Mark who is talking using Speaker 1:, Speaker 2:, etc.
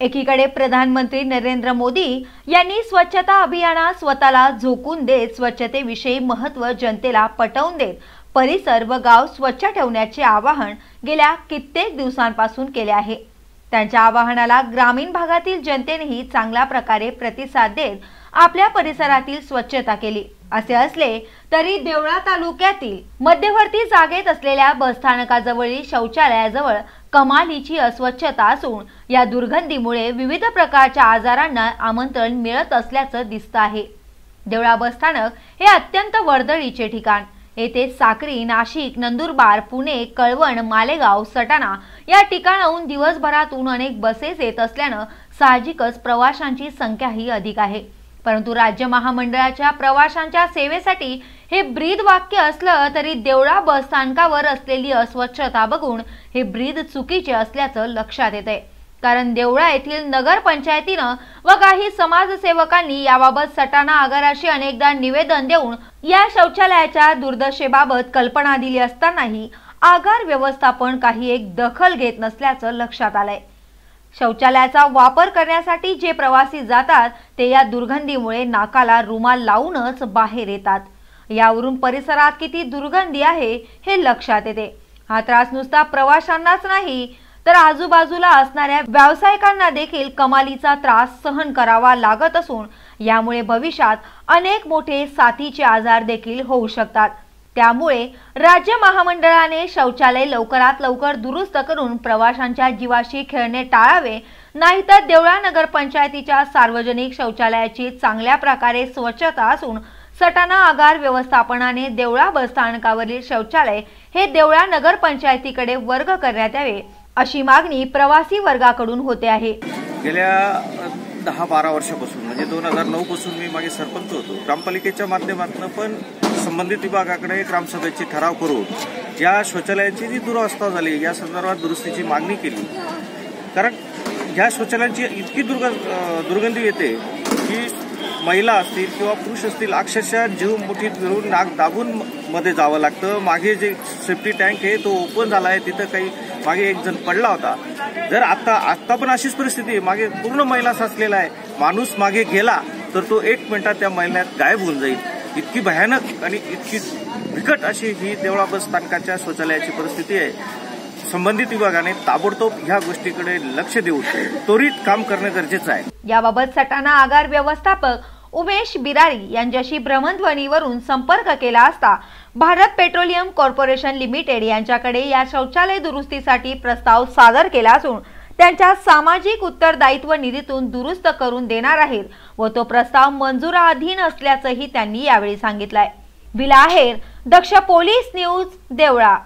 Speaker 1: एकीकडे प्रधानमंत्री नरेंद्र मोदी यांनी स्वच्छता अभियानात स्वतःला झोकून देत स्वच्छतेविषयी महत्त्व जनतेला पटवून देत परिसर व गाव स्वच्छ ठेवण्याचे आवाहन गेल्या कित्येक दिवसांपासून केले आहे. त्यांच्या आवाहनाला ग्रामीण भागातील जनतेनेही चांगल्या प्रकारे प्रतिसाद देत आपल्या परिसरातील स्वच्छता केली. असे असले तरी देवळा तालुक्यातील मध्यवर्ती जागेत असलेल्या बसस्थानकाजवळील शौचालयाजवळ कमालीची अस्वच्छता असून या दुर्गंधीमुळे विविध प्रकारच्या आजारांना आमंत्रण मिळत असल्याचं दिसतं आहे. देवळा बसस्थानक हे अत्यंत वर्दळीचे ठिकाण. येथे साक्री नाशिक नंदुरबार पुणे कळवण मालेगाव सटाणा या ठिकाणाहून दिवसभरातून अनेक बसेस येत असल्यानं साहजिकच प्रवाशांची संख्याही अधिक आहे. परंतु राज्य महामंडळाच्या प्रवाशांच्या सेवेसाठी हे ब्रीद वाक्य असलं तरी देवळा बस स्थानकावर असलेली अस्वच्छता बघून हे ब्रीद चुकीचे असल्याचं लक्षात येत आहे कारण देवळा येथील नगर पंचायतीनं व काही समाजसेवकांनी याबाबत सटाणा आगाराशी अनेकदा निवेदन देऊन या शौचालयाच्या दुर्दशेबाबत कल्पना दिली असतानाही आगार व्यवस्थापन काही एक दखल घेत नसल्याचं लक्षात आलंय. शौचालयाचा वापर करण्यासाठी जे प्रवासी जातात ते या दुर्गंधीमुळे नाकाला रुमाल लावूनच बाहेर येतात. यावरून परिसरात किती दुर्गंधी आहे हे लक्षात येते. हा त्रास नुसता प्रवाशांनाच नाही तर आजूबाजूला असणाऱ्या व्यावसायिकांना देखील कमालीचा त्रास सहन करावा लागत असून यामुळे भविष्यात अनेक मोठे साथीचे आजार देखील होऊ शकतात. त्यामुळे राज्य महामंडळाने शौचालय लवकरात लवकर दुरुस्त करून प्रवाशांच्या जीवाशी खेळणे टाळावे नाहीतर देवळा नगरपंचायतीच्या सार्वजनिक शौचालयाची चांगल्या प्रकारे स्वच्छता असून सटाणा आगार व्यवस्थापनाने देवळा बसस्थानकावरील शौचालय हे देवळा नगरपंचायतीकडे वर्ग करण्यात यावे अशी मागणी प्रवासी वर्गाकडून होते आहे.
Speaker 2: गेल्या दहा बारा वर्षापासून म्हणजे दोन हजार नऊ पासून मी मागे सरपंच होतो. ग्रामपालिकेच्या माध्यमातून पण संबंधित विभागाकडे ग्रामसभेचे ठराव करून या शौचालयाची जी दुरावस्था झाली या संदर्भात दुरुस्तीची मागणी केली. कारण ह्या शौचालयांची इतकी दुर्ग दुर्गंधी येते की महिला असतील किंवा पुरुष असतील अक्षरशः जीव मुठीत घेऊन नाक दाबून मध्ये जावं लागतं. मागे जे सेफ्टी टँक आहे तो ओपन झाला आहे. तिथं काही मागे एक जण पडला होता. जर आता आता पण अशीच परिस्थिती आहे. मागे पूर्ण महिला साचलेला आहे. माणूस मागे गेला तर तो एक मिनिटात त्या महिन्यात गायब होऊन जाईल. इतकी भयानक आणि इतकी बिकट अशी ही देवळा बस स्थानकाच्या शौचालयाची परिस्थिती आहे. संबंधित विभागाने ताबडतोब ह्या गोष्टीकडे लक्ष देऊन त्वरित काम करणे गरजेचं आहे.
Speaker 1: याबाबत सटाणा आगार व्यवस्थापक उमेश बिरारी यांच्याशी भ्रमणध्वनीवरून संपर्क केला असता भारत पेट्रोलियम कॉर्पोरेशन लिमिटेड यांच्याकडे या शौचालय दुरुस्तीसाठी प्रस्ताव सादर केला असून त्यांच्या सामाजिक उत्तरदायित्व निधीतून दुरुस्त करून देणार आहेत व तो प्रस्ताव मंजुराधीन असल्याचंही त्यांनी यावेळी सांगितलंय. विलाहेर दक्ष पोलीस न्यूज देवळा.